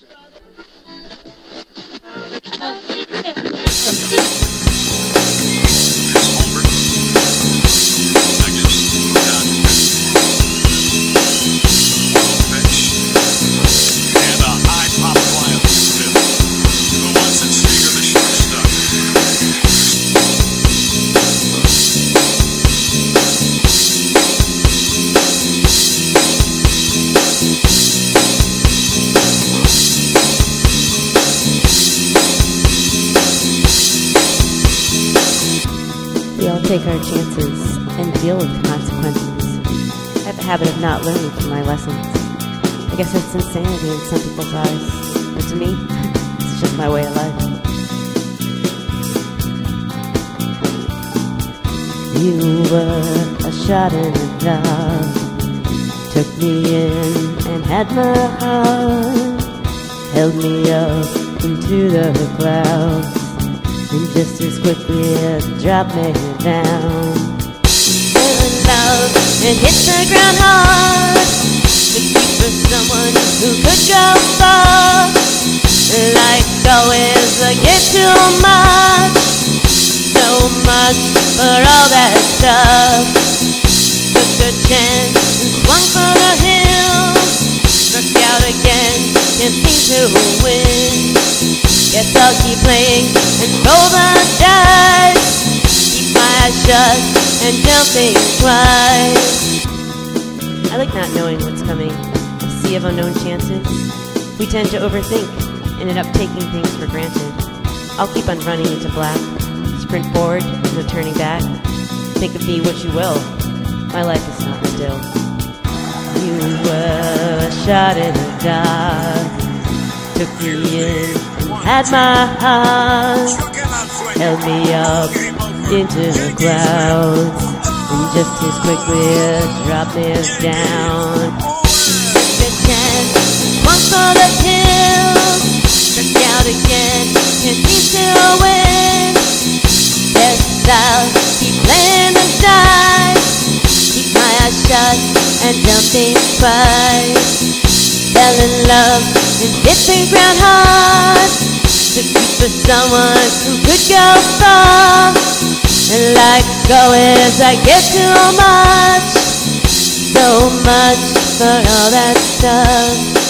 And take our chances and deal with the consequences. I have a habit of not learning from my lessons. I guess that's insanity in some people's eyes, but to me, it's just my way of life. You were a shot in the dark, took me in and had my heart, held me up into the clouds and just as quickly as it dropped me down. Fell in love and hit the ground hard. Looking for someone who could go far. Like always, I get too much. So much for all that stuff. Took a chance and swung for the hills. Struck out again, can't seem to win. Guess I'll keep playing and roll the dice. Keep my eyes shut and don't think twice. I like not knowing what's coming. A sea of unknown chances. We tend to overthink and end up taking things for granted. I'll keep on running into black. Sprint forward, no turning back. Think of me what you will. My life is not still. You were a shot in the dark. Took me in had my heart. Held me up into the clouds. And just as quickly dropped me down. Swung for the hills. Struck out again, can't seem to win. Yes, I'll keep playing the dice. Keep my eyes shut and think twice. Fell in love and hit the ground hard. Looking for someone who could go far. And like always, I get too much. So much for all that stuff.